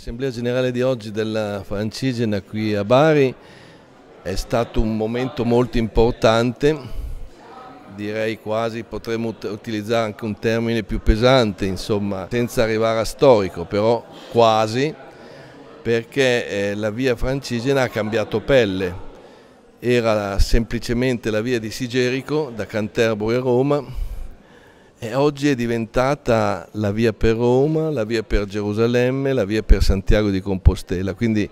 L'Assemblea Generale di oggi della Francigena qui a Bari è stato un momento molto importante, direi quasi potremmo utilizzare anche un termine più pesante, insomma, senza arrivare a storico, però quasi, perché eh, la via Francigena ha cambiato pelle. Era semplicemente la via di Sigerico da Canterbury a Roma, e oggi è diventata la via per Roma, la via per Gerusalemme, la via per Santiago di Compostela, quindi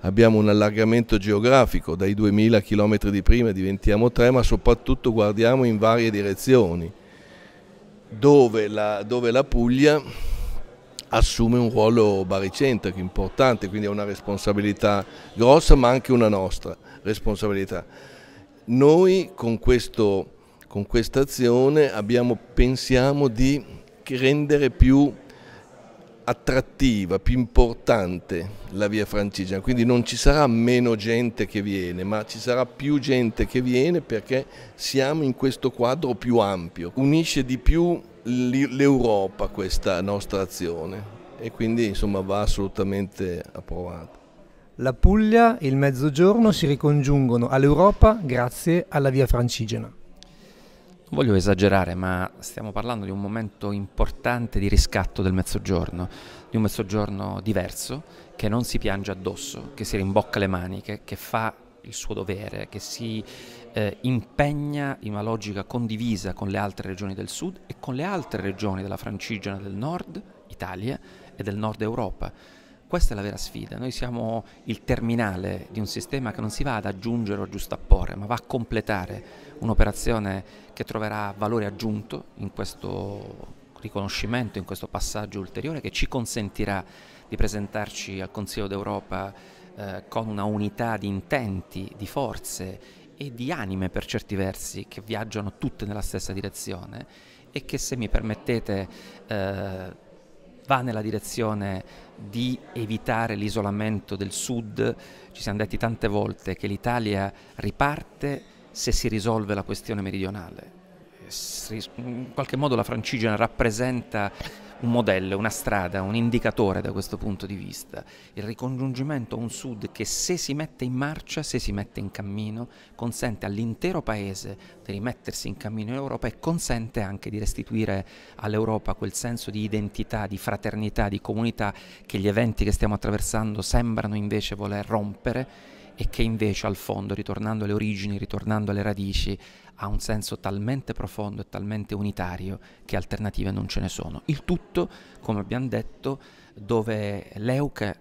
abbiamo un allargamento geografico, dai 2000 km di prima diventiamo tre, ma soprattutto guardiamo in varie direzioni, dove la, dove la Puglia assume un ruolo baricentrico importante, quindi è una responsabilità grossa, ma anche una nostra responsabilità. Noi con questo con questa azione abbiamo, pensiamo di rendere più attrattiva, più importante la via francigena, quindi non ci sarà meno gente che viene, ma ci sarà più gente che viene perché siamo in questo quadro più ampio, unisce di più l'Europa questa nostra azione e quindi insomma va assolutamente approvata. La Puglia e il Mezzogiorno si ricongiungono all'Europa grazie alla via francigena voglio esagerare, ma stiamo parlando di un momento importante di riscatto del mezzogiorno, di un mezzogiorno diverso, che non si piange addosso, che si rimbocca le maniche, che fa il suo dovere, che si eh, impegna in una logica condivisa con le altre regioni del sud e con le altre regioni della Francigena del nord Italia e del nord Europa. Questa è la vera sfida, noi siamo il terminale di un sistema che non si va ad aggiungere o giustapporre, ma va a completare un'operazione che troverà valore aggiunto in questo riconoscimento, in questo passaggio ulteriore che ci consentirà di presentarci al Consiglio d'Europa eh, con una unità di intenti, di forze e di anime per certi versi che viaggiano tutte nella stessa direzione e che se mi permettete eh, va nella direzione di evitare l'isolamento del sud. Ci siamo detti tante volte che l'Italia riparte se si risolve la questione meridionale. In qualche modo la Francigena rappresenta un modello, una strada, un indicatore da questo punto di vista. Il ricongiungimento a un sud che se si mette in marcia, se si mette in cammino, consente all'intero paese di rimettersi in cammino in Europa e consente anche di restituire all'Europa quel senso di identità, di fraternità, di comunità che gli eventi che stiamo attraversando sembrano invece voler rompere e che invece al fondo, ritornando alle origini, ritornando alle radici, ha un senso talmente profondo e talmente unitario che alternative non ce ne sono. Il tutto, come abbiamo detto, dove l'Euca,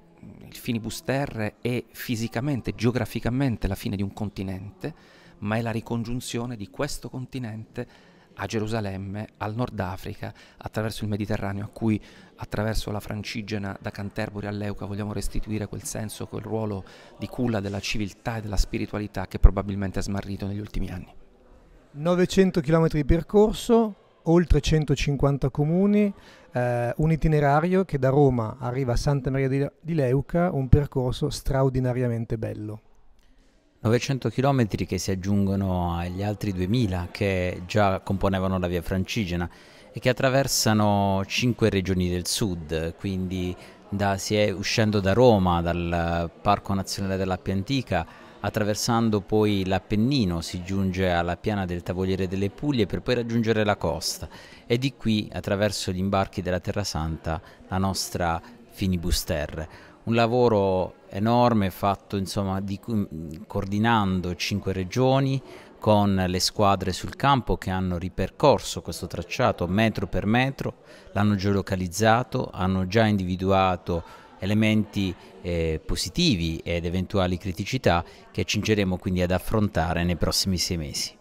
il finibusterre è fisicamente, geograficamente la fine di un continente, ma è la ricongiunzione di questo continente a Gerusalemme, al Nord Africa, attraverso il Mediterraneo, a cui attraverso la Francigena da Canterbury all'Euca vogliamo restituire quel senso, quel ruolo di culla della civiltà e della spiritualità che probabilmente è smarrito negli ultimi anni. 900 km di percorso, oltre 150 comuni, eh, un itinerario che da Roma arriva a Santa Maria di Leuca, un percorso straordinariamente bello. 900 km che si aggiungono agli altri 2000 che già componevano la via Francigena e che attraversano cinque regioni del sud, quindi da, si è uscendo da Roma, dal Parco Nazionale dell'Appia Antica, attraversando poi l'Appennino si giunge alla piana del Tavoliere delle Puglie per poi raggiungere la costa. E di qui attraverso gli imbarchi della Terra Santa la nostra Finibusterre un lavoro enorme fatto insomma di, coordinando cinque regioni con le squadre sul campo che hanno ripercorso questo tracciato metro per metro, l'hanno geolocalizzato, hanno già individuato elementi eh, positivi ed eventuali criticità che cingeremo quindi ad affrontare nei prossimi sei mesi.